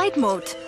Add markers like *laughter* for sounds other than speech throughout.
A Borgovian light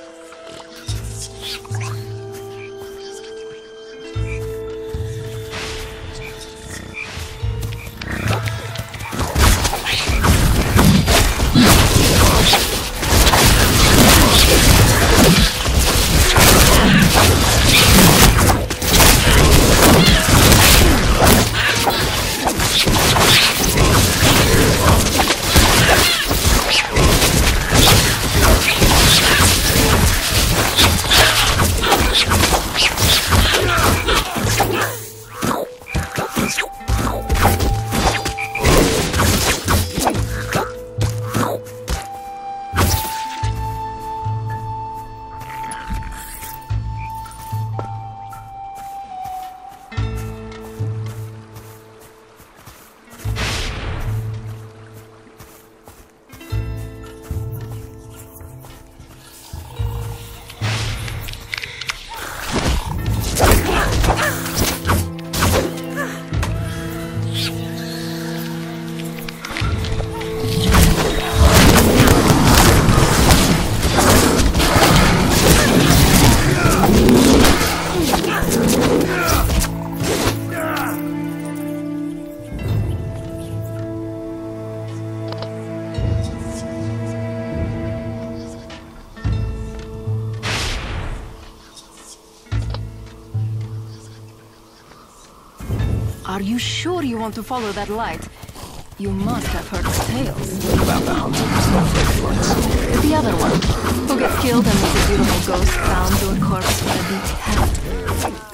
sure you want to follow that light? You must have heard the tales. About the hunter. The other one, who gets killed and meets a beautiful ghost bound to a corpse by a beach hat.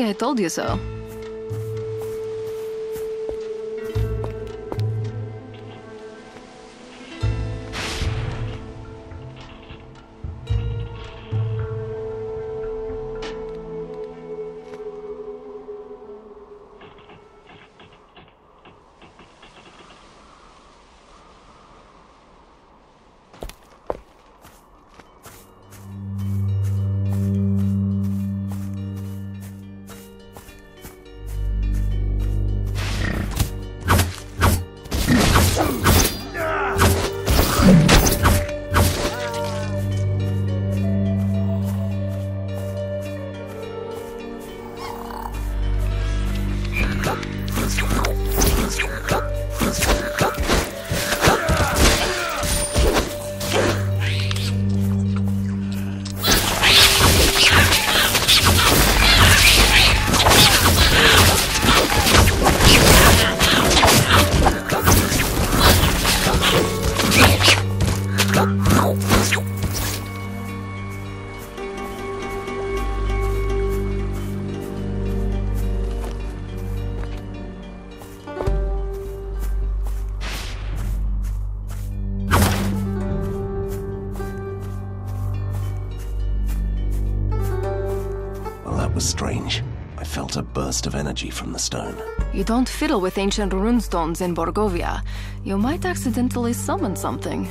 Say I told you so. You don't fiddle with ancient runestones in Borgovia. You might accidentally summon something.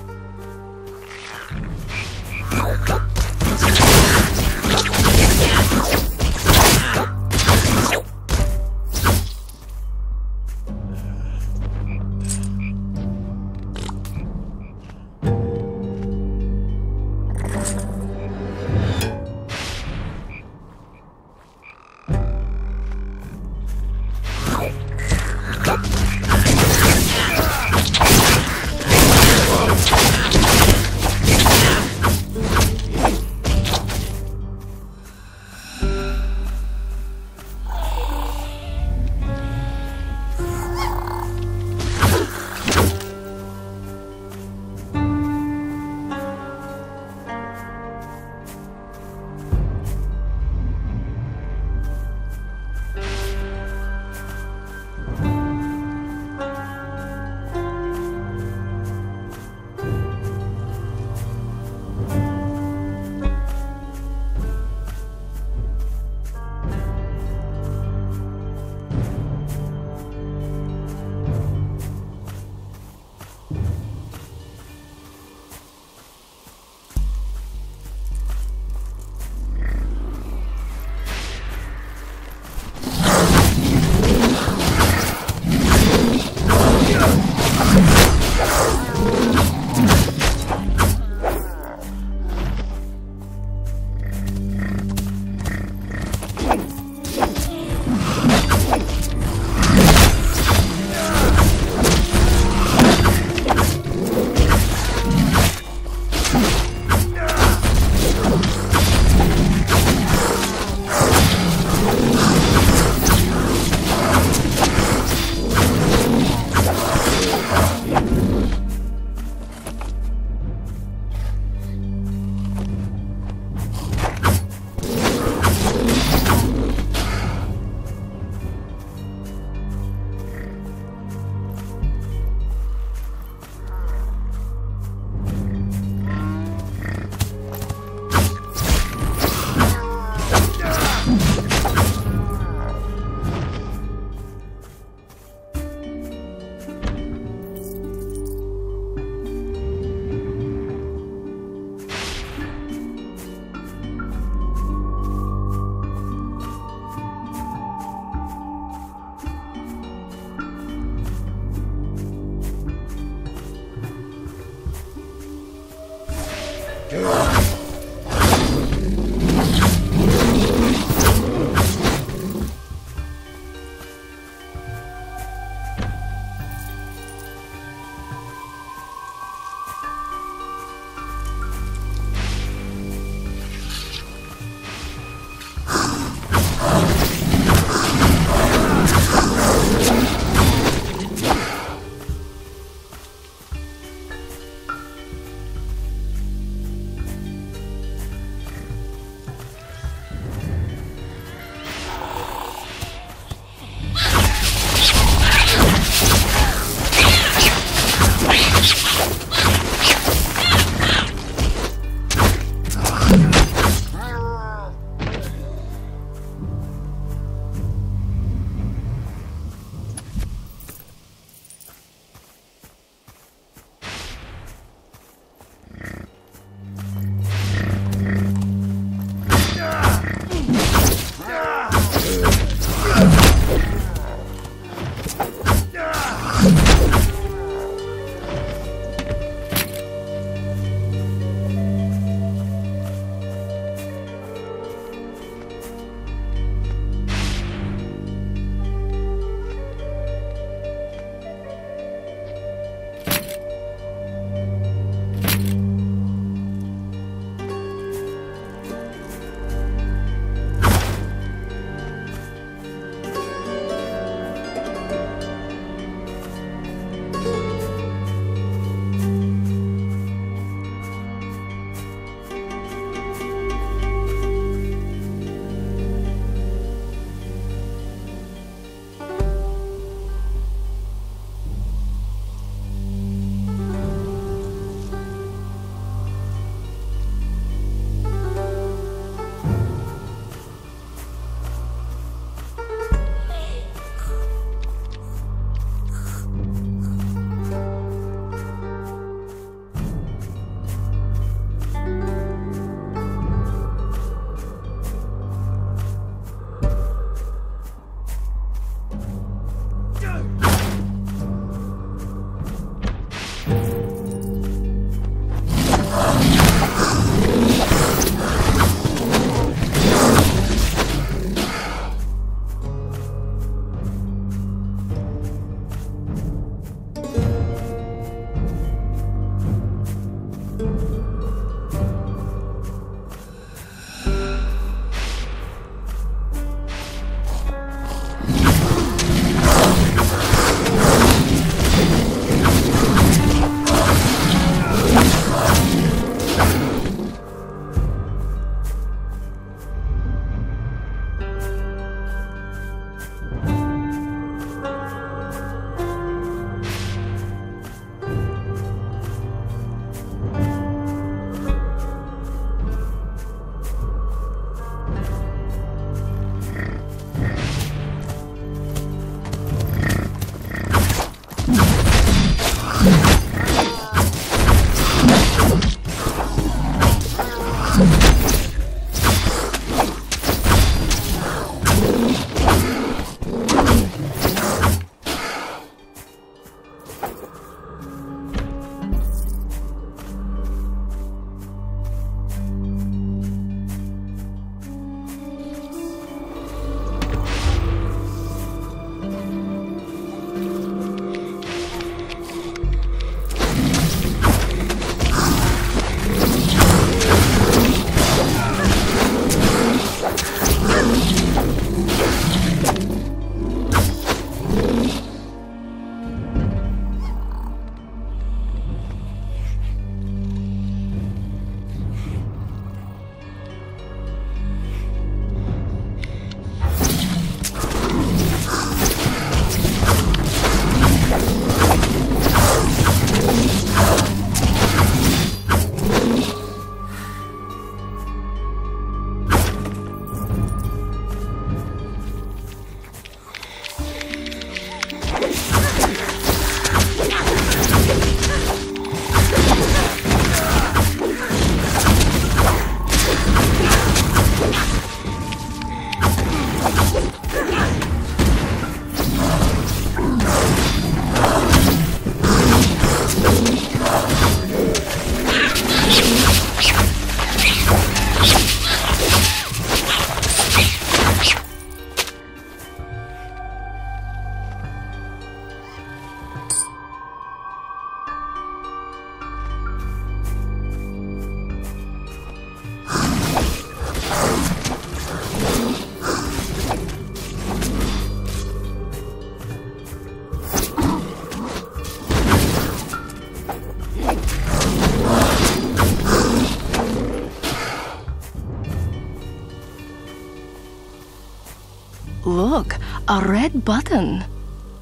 A red button.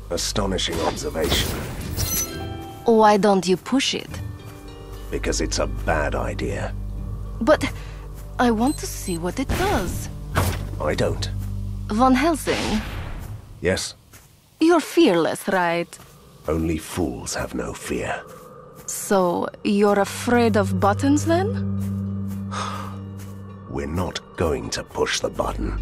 Astonishing observation, Why don't you push it? because it's a bad idea. But I want to see what it does. I don't. Van Helsing, Yes? you're fearless, right? Only fools have no fear. So, you're afraid of buttons then? *sighs* We're not going to push the button.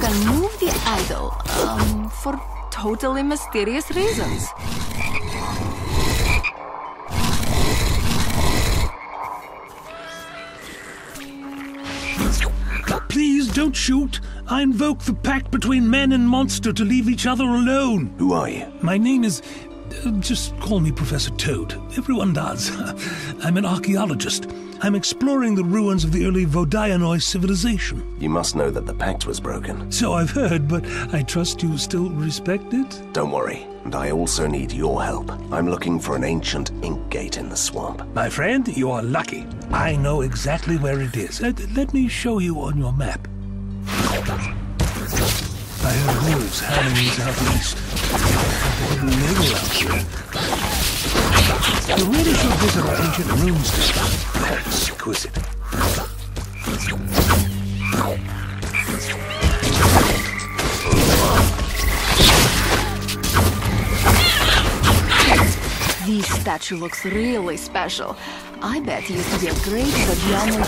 So you can move the idol, um, for totally mysterious reasons. Please don't shoot. I invoke the pact between men and monster to leave each other alone. Who are you? My name is. uh, just call me Professor Toad. Everyone does. *laughs* I'm an archaeologist. I'm exploring the ruins of the early Vodianoi civilization. You must know that the pact was broken. So I've heard, but I trust you still respect it? Don't worry, and I also need your help. I'm looking for an ancient ink gate in the swamp. My friend, you are lucky. I know exactly where it is. Uh, let me show you on your map. I heard wolves howling southeast. They live around here. You really should visit our ancient ruins district. They're exquisite. This statue looks really special. I bet he used to be a great Vajano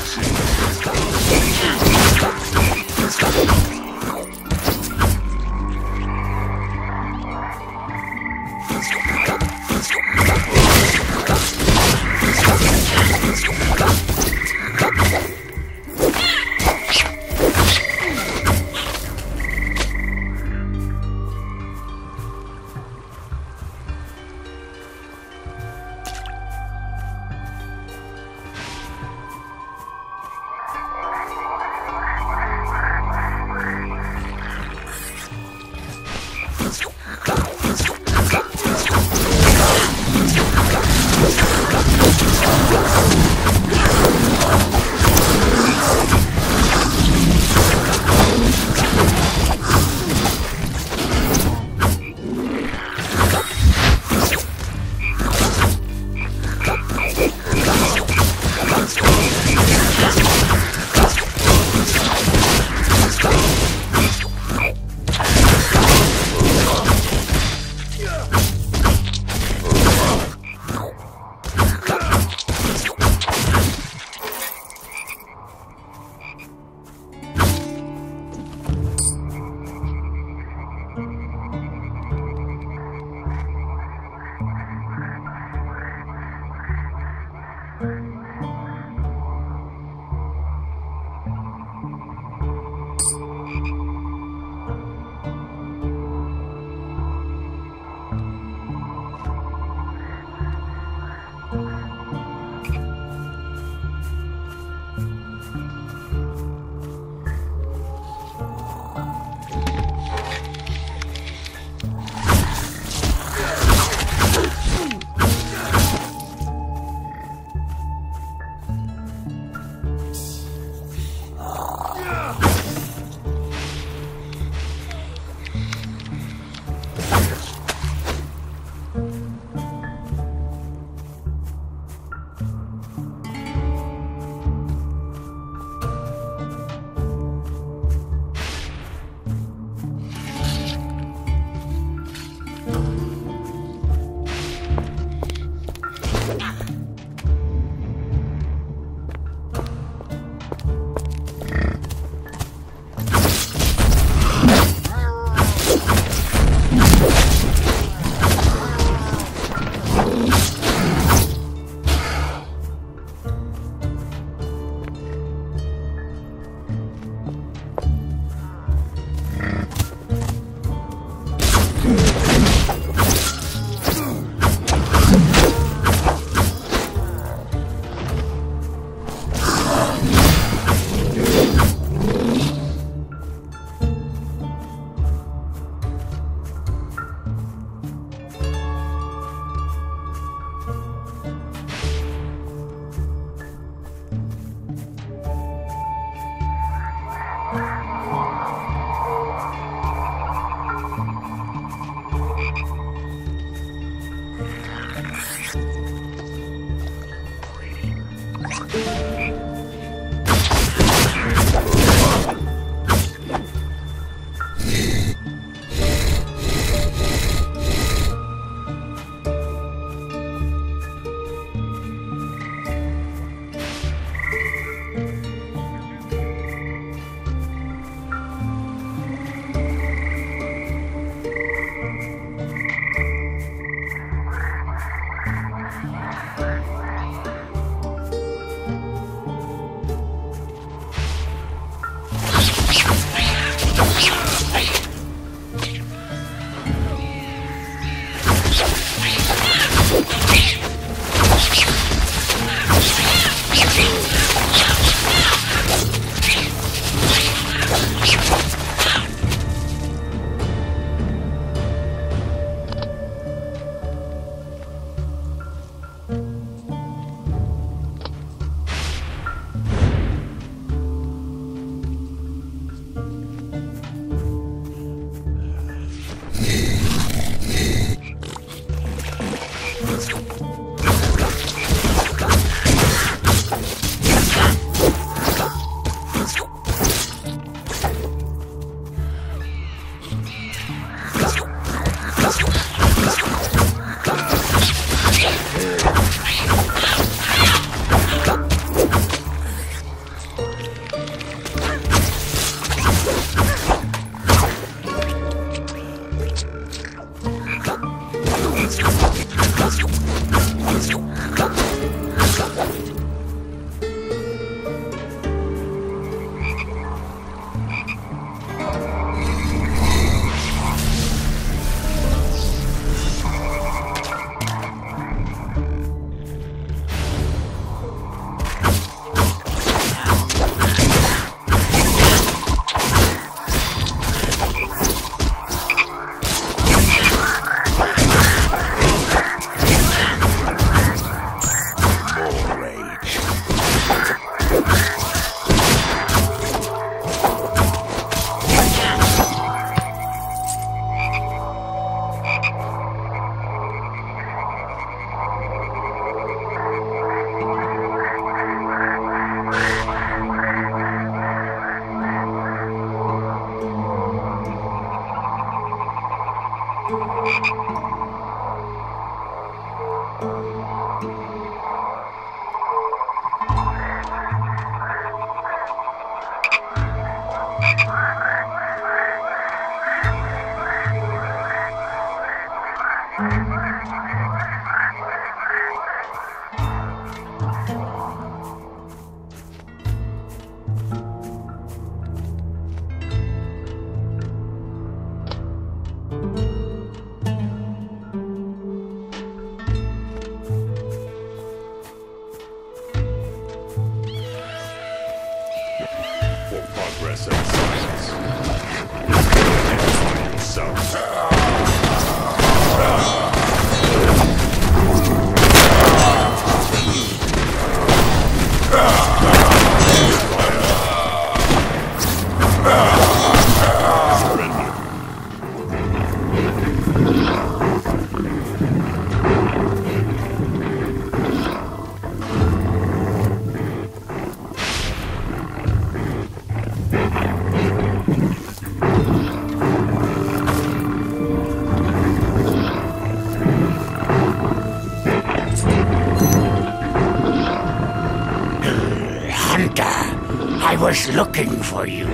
was looking for you.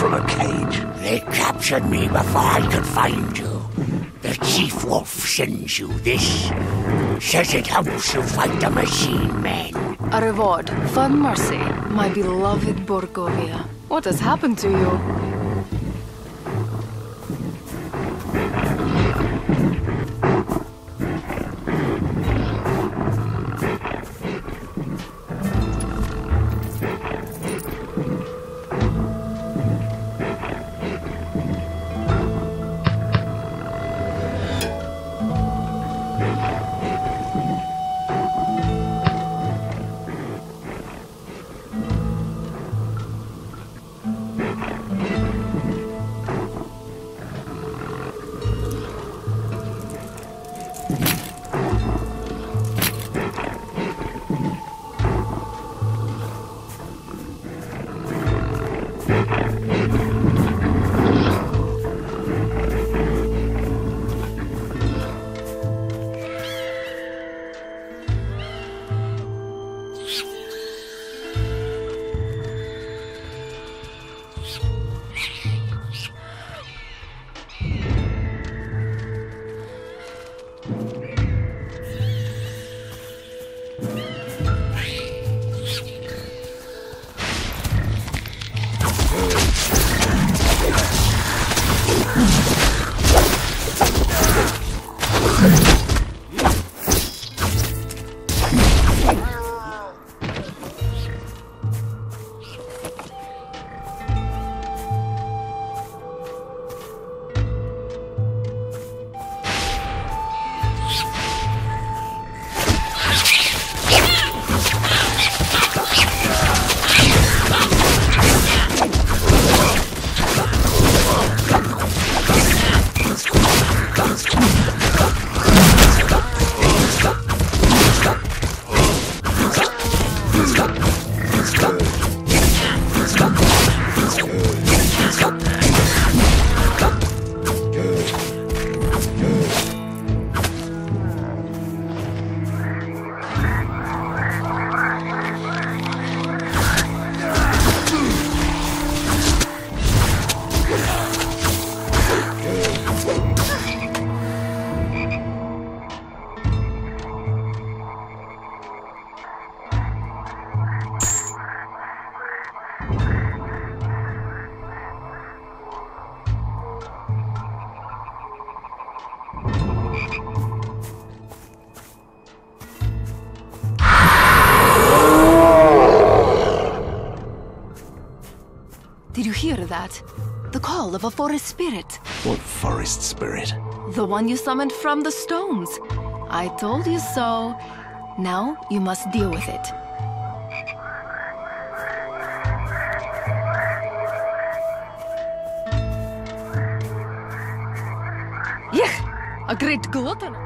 From a cage. They captured me before I could find you. The Chief Wolf sends you this. Says it helps you fight the machine men. A reward for mercy, my beloved Borgovia. What has happened to you? Did you hear that? The call of a forest spirit. What forest spirit? The one you summoned from the stones. I told you so. Now you must deal with it. Yeah, a great glutton.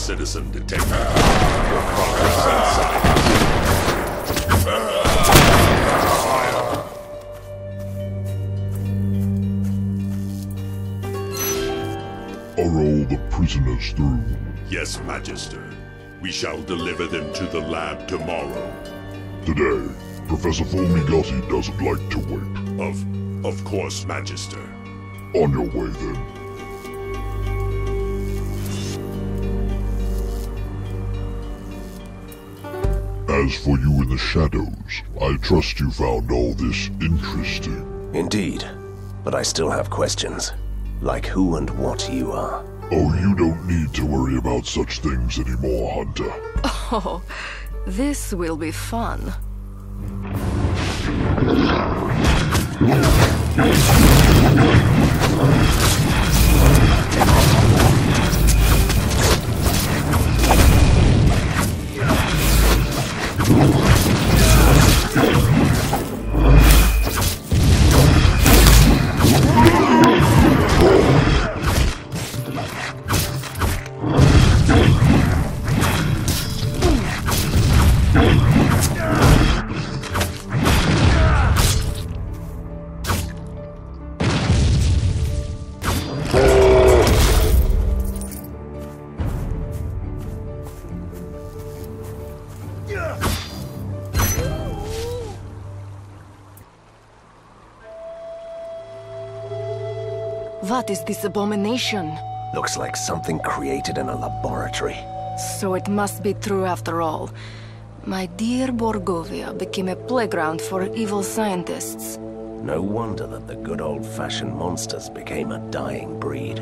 Citizen detected. Your progress and signs. Are all the prisoners through? Yes, Magister. We shall deliver them to the lab tomorrow. Today, Professor Fulmigati doesn't like to wait. Of, of course, Magister. On your way then. As for you in the shadows, I trust you found all this interesting. Indeed. But I still have questions. Like who and what you are. Oh, you don't need to worry about such things anymore, Hunter. Oh, this will be fun. Oh, What is this abomination? Looks like something created in a laboratory. So it must be true after all. My dear Borgovia became a playground for evil scientists. No wonder that the good old-fashioned monsters became a dying breed.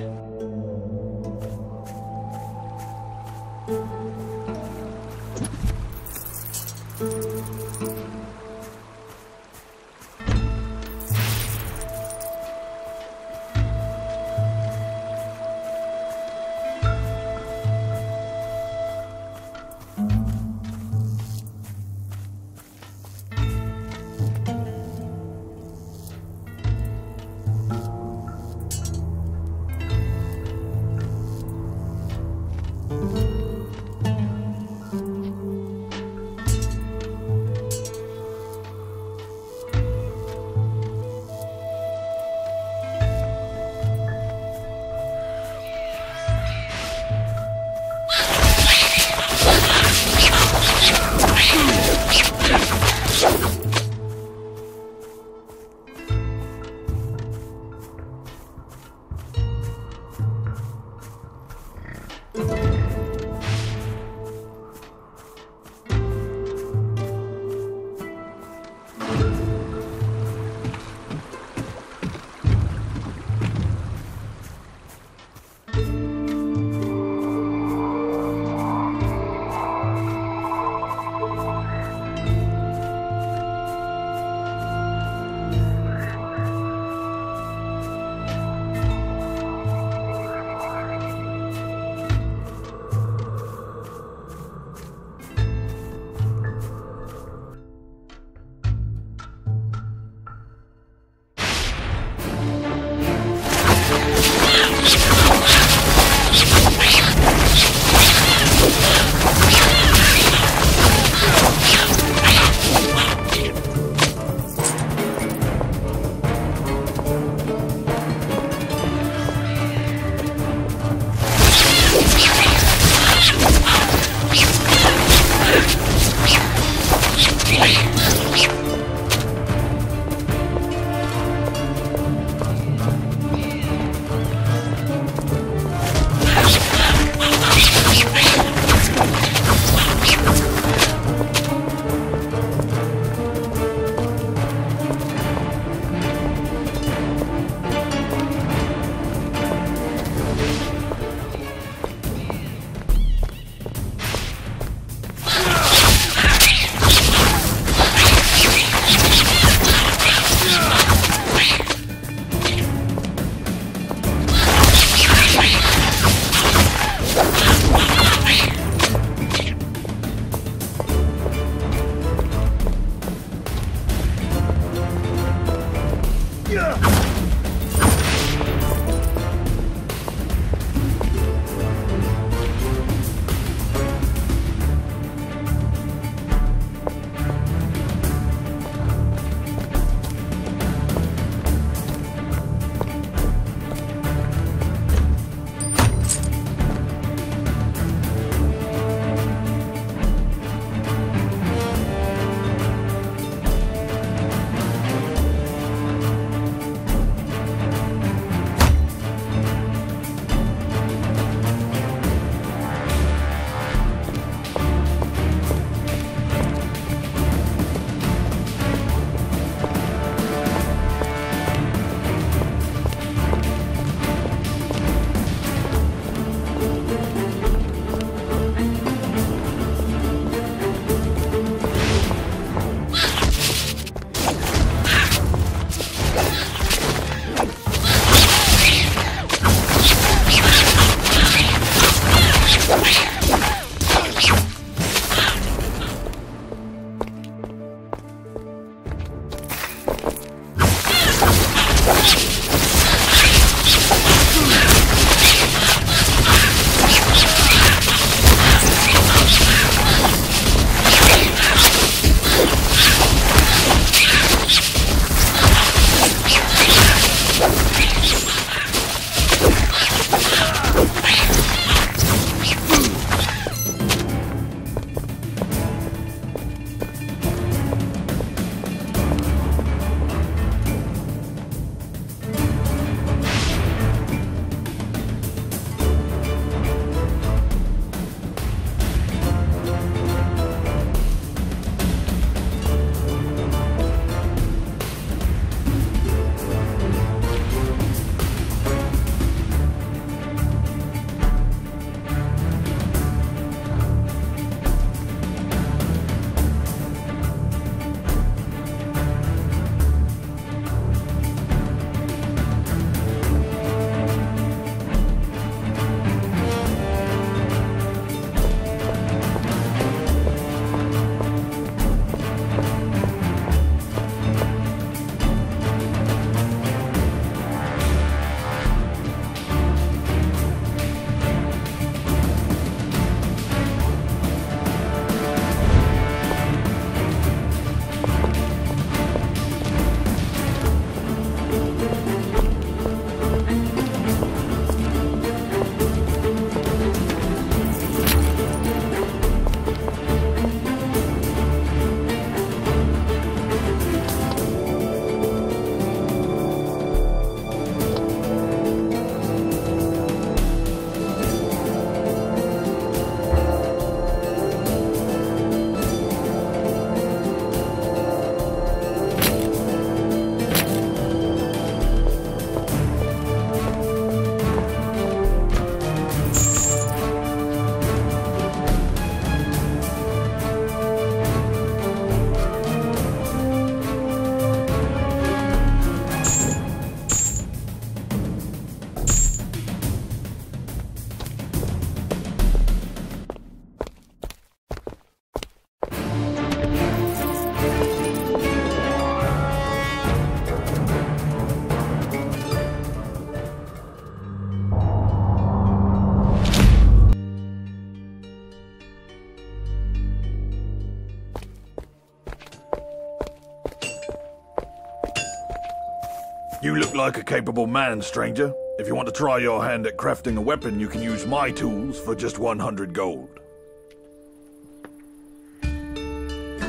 Like a capable man, stranger. If you want to try your hand at crafting a weapon, you can use my tools for just 100 gold.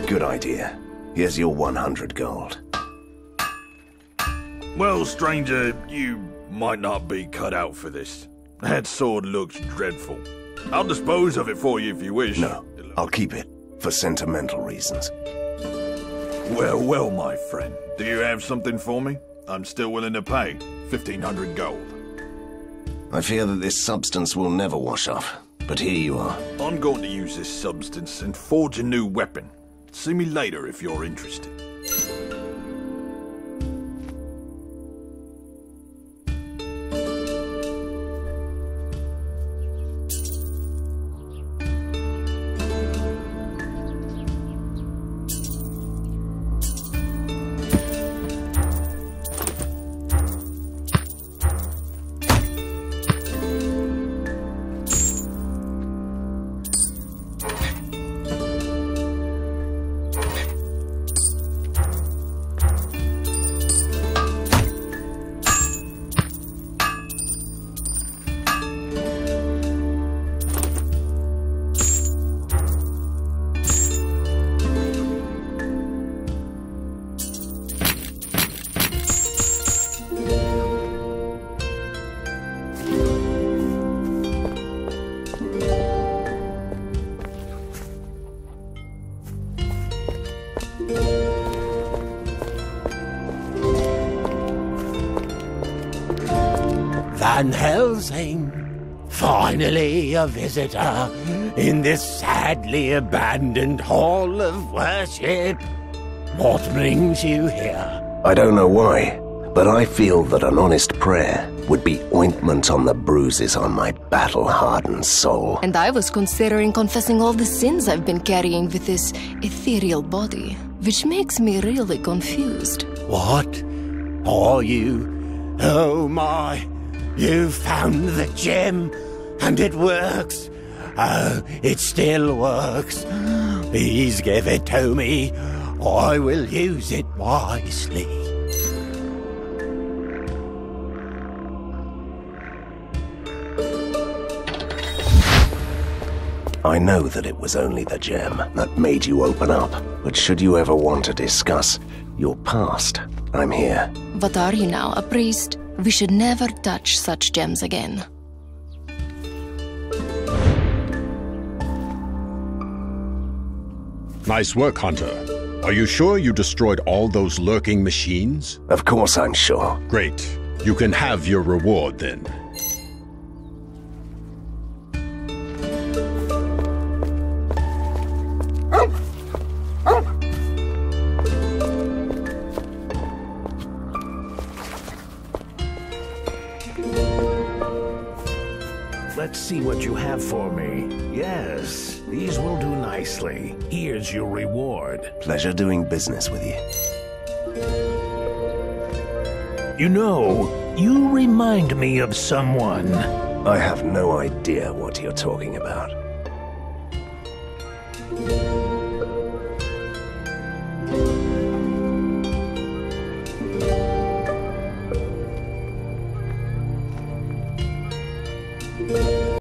Good idea. Here's your 100 gold. Well, stranger, you might not be cut out for this. That sword looks dreadful. I'll dispose of it for you if you wish. No, I'll keep it. For sentimental reasons. Well, well, my friend. Do you have something for me? I'm still willing to pay. 1500 gold. I fear that this substance will never wash off. But here you are. I'm going to use this substance and forge a new weapon. See me later if you're interested. A visitor in this sadly abandoned hall of worship. What brings you here? I don't know why, but I feel that an honest prayer would be ointment on the bruises on my battle hardened soul. And I was considering confessing all the sins I've been carrying with this ethereal body, which makes me really confused. What are you? Oh my, you found the gem, and it works. Oh, it still works. Please give it to me. I will use it wisely. I know that it was only the gem that made you open up, but should you ever want to discuss your past, I'm here. What are you now, a priest? We should never touch such gems again. Nice work, Hunter. Are you sure you destroyed all those lurking machines? Of course I'm sure. Great. You can have your reward then. Nicely. Here's your reward. Pleasure doing business with you. You know, you remind me of someone. I have no idea what you're talking about.